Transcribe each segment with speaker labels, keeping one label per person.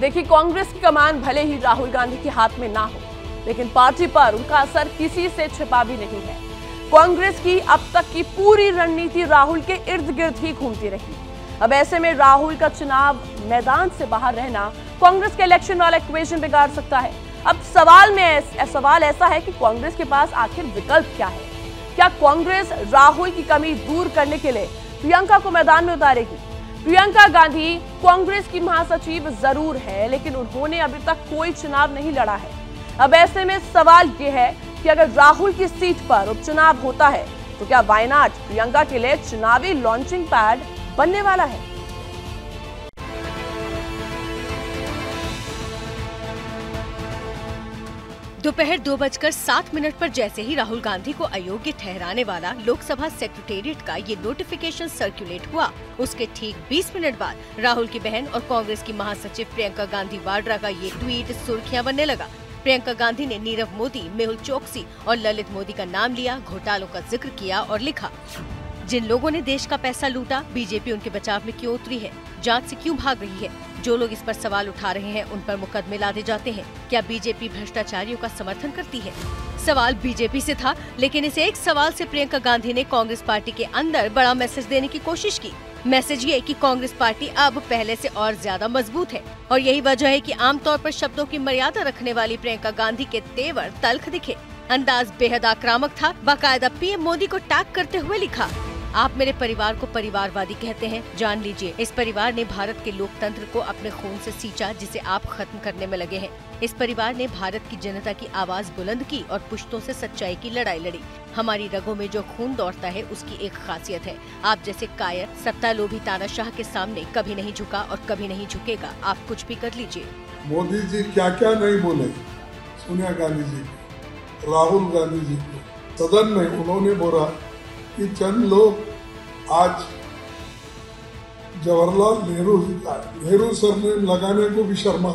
Speaker 1: देखिए, कांग्रेस की कमान भले ही राहुल गांधी के हाथ में ना हो, लेकिन पार्टी पर उनका असर किसी से छिपा भी नहीं है। कांग्रेस की अब तक की पूरी रणनीति राहुल के इर्द गिर्द ही घूमती रही। अब ऐसे में राहुल का चुनाव मैदान से बाहर रहना कांग्रेस के इलेक्शन वाला इक्वेशन बिगाड़ सकता है। अब सवाल में सवाल ऐसा है कि कांग्रेस के पास आखिर विकल्प क्या है? क्या कांग्रेस राहुल की कमी दूर करने के लिए प्रियंका को मैदान में उतारेगी? प्रियंका गांधी कांग्रेस की महासचिव ज़रूर है, लेकिन उन्होंने अभी तक कोई चुनाव नहीं लड़ा है। अब ऐसे में सवाल यह है कि अगर राहुल की सीट पर उपचुनाव होता है तो क्या वायनाड प्रियंका के लिए चुनावी लॉन्चिंग पैड बनने वाला है?
Speaker 2: दोपहर दो बजकर सात मिनट पर जैसे ही राहुल गांधी को अयोग्य ठहराने वाला लोकसभा सेक्रेटेरिएट का ये नोटिफिकेशन सर्कुलेट हुआ, उसके ठीक 20 मिनट बाद राहुल की बहन और कांग्रेस की महासचिव प्रियंका गांधी वाड्रा का ये ट्वीट सुर्खियाँ बनने लगा। प्रियंका गांधी ने नीरव मोदी, मेहुल चौकसी और ललित मोदी का नाम लिया, घोटालों का ज़िक्र किया और लिखा। जिन लोगों ने देश का पैसा लूटा, बीजेपी उनके बचाव में क्यों उतरी है? जाँच से क्यों भाग रही है? जो लोग इस पर सवाल उठा रहे हैं, उन पर मुकदमे लादे जाते हैं। क्या बीजेपी भ्रष्टाचारियों का समर्थन करती है? सवाल बीजेपी से था, लेकिन इस एक सवाल से प्रियंका गांधी ने कांग्रेस पार्टी के अंदर बड़ा मैसेज देने की कोशिश की। मैसेज ये कि कांग्रेस पार्टी अब पहले से और ज़्यादा मज़बूत है। और यही वजह है कि आमतौर पर शब्दों की मर्यादा रखने वाली प्रियंका गांधी के तेवर तल्ख दिखे। अंदाज बेहद आक्रामक था, बाकायदा पीएम मोदी को टैग करते हुए लिखा। आप मेरे परिवार को परिवारवादी कहते हैं। जान लीजिए, इस परिवार ने भारत के लोकतंत्र को अपने खून से सींचा, जिसे आप खत्म करने में लगे हैं। इस परिवार ने भारत की जनता की आवाज़ बुलंद की और पुश्तों से सच्चाई की लड़ाई लड़ी। हमारी रगों में जो खून दौड़ता है, उसकी एक खासियत है। आप जैसे कायर सत्ता लोभी तानाशाह के सामने कभी नहीं झुका और कभी नहीं झुकेगा। आप कुछ भी कर लीजिए।
Speaker 3: मोदी जी क्या क्या नहीं बोले? सोनिया गांधी जी राहुल गांधी जी सदन में उन्होंने बोला कि चंद लोग आज जवाहरलाल नेहरू नेहरू सर ने लगाने को भी शर्मा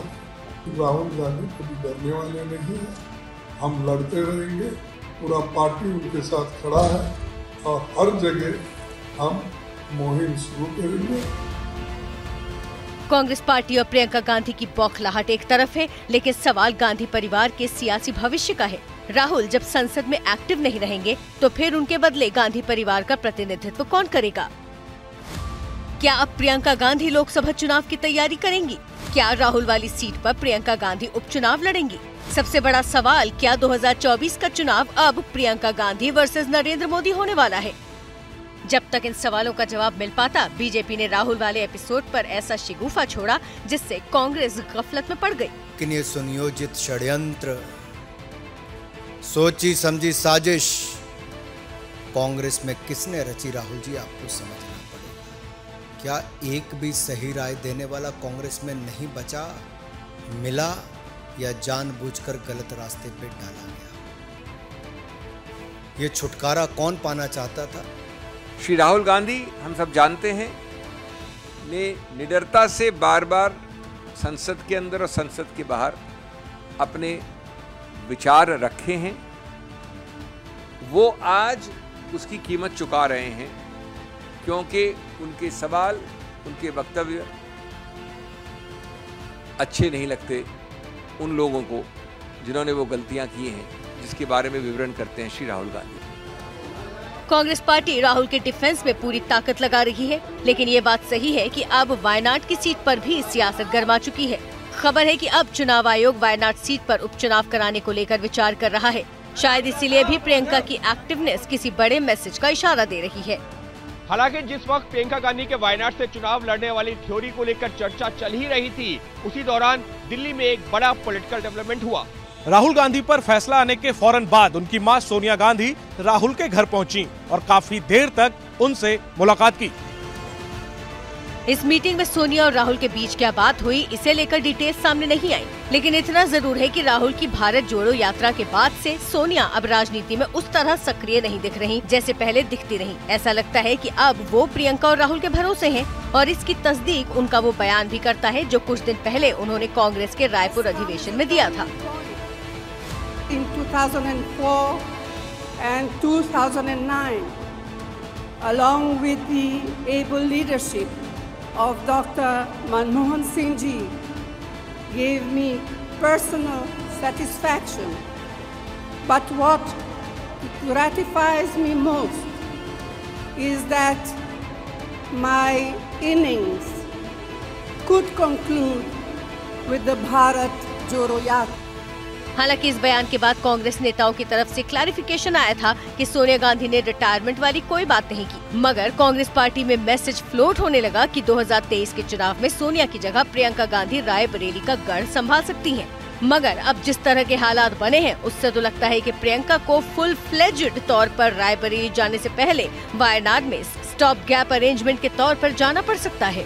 Speaker 3: राहुल गांधी कभी डरने वाले नहीं है। हम लड़ते रहेंगे, पूरा पार्टी उनके साथ खड़ा है और हर जगह हम मुहिम शुरू करेंगे।
Speaker 2: कांग्रेस पार्टी और प्रियंका गांधी की बौखलाहट एक तरफ़ है, लेकिन सवाल गांधी परिवार के सियासी भविष्य का है। राहुल जब संसद में एक्टिव नहीं रहेंगे तो फिर उनके बदले गांधी परिवार का प्रतिनिधित्व कौन करेगा? क्या अब प्रियंका गांधी लोकसभा चुनाव की तैयारी करेंगी? क्या राहुल वाली सीट पर प्रियंका गांधी उपचुनाव लड़ेंगी? सबसे बड़ा सवाल, क्या 2024 का चुनाव अब प्रियंका गांधी वर्सेस नरेंद्र मोदी होने वाला है? जब तक इन सवालों का जवाब मिल पाता, बीजेपी ने राहुल वाले एपिसोड पर ऐसा शिगुफा छोड़ा, जिससे कांग्रेस गफलत में पड़ गई।
Speaker 4: सुनियोजित षड्यंत्र सोची, समझी, साजिश। कांग्रेस में किसने रची राहुल जी? आपको समझना पड़ेगा। क्या एक भी सही राय देने वाला कांग्रेस में नहीं बचा, मिला या जानबूझकर गलत रास्ते पे डाला गया? ये छुटकारा कौन पाना चाहता था?
Speaker 5: श्री राहुल गांधी, हम सब जानते हैं, ने निडरता से बार बार संसद के अंदर और संसद के बाहर अपने विचार रखे हैं, वो आज उसकी कीमत चुका रहे हैं, क्योंकि उनके सवाल, उनके वक्तव्य अच्छे नहीं लगते उन लोगों को जिन्होंने वो गलतियाँ की हैं, जिसके बारे में विवरण करते हैं श्री राहुल गांधी।
Speaker 2: कांग्रेस पार्टी राहुल के डिफेंस में पूरी ताकत लगा रही है, लेकिन ये बात सही है कि अब वायनाड की सीट पर भी सियासत गर्मा चुकी है। खबर है कि अब चुनाव आयोग वायनाड सीट पर उपचुनाव कराने को लेकर विचार कर रहा है। शायद इसीलिए भी प्रियंका की एक्टिवनेस किसी बड़े मैसेज का इशारा दे रही है।
Speaker 6: हालाँकि जिस वक्त प्रियंका गांधी के वायनाड से चुनाव लड़ने वाली थ्योरी को लेकर चर्चा चल ही रही थी उसी दौरान दिल्ली में एक बड़ा पॉलिटिकल डेवलपमेंट हुआ।
Speaker 7: राहुल गांधी पर फैसला आने के फ़ौरन बाद उनकी माँ सोनिया गांधी राहुल के घर पहुँची और काफ़ी देर तक उनसे मुलाकात की।
Speaker 2: इस मीटिंग में सोनिया और राहुल के बीच क्या बात हुई इसे लेकर डिटेल्स सामने नहीं आई। लेकिन इतना ज़रूर है कि राहुल की भारत जोड़ो यात्रा के बाद से सोनिया अब राजनीति में उस तरह सक्रिय नहीं दिख रही जैसे पहले दिखती रही। ऐसा लगता है कि अब वो प्रियंका और राहुल के भरोसे हैं और इसकी तस्दीक उनका वो बयान भी करता है जो कुछ दिन पहले उन्होंने कांग्रेस के रायपुर अधिवेशन में दिया था।
Speaker 8: In 2004 and 2009, along with the able leadership of Dr. Manmohan Singh ji, gave me personal satisfaction. But what gratifies me most is that my innings could conclude with the Bharat Joro Yatra.
Speaker 2: हालाँकि इस बयान के बाद कांग्रेस नेताओं की तरफ़ से clarification आया था कि सोनिया गांधी ने रिटायरमेंट वाली कोई बात नहीं की मगर कांग्रेस पार्टी में मैसेज फ्लोट होने लगा कि 2023 के चुनाव में सोनिया की जगह प्रियंका गांधी रायबरेली का गढ़ संभाल सकती हैं। मगर अब जिस तरह के हालात बने हैं, उससे तो लगता है कि प्रियंका को फुल फ्लेज्ड तौर पर रायबरेली जाने से पहले वायनाड में स्टॉप गैप अरेंजमेंट के तौर पर जाना पड़ सकता है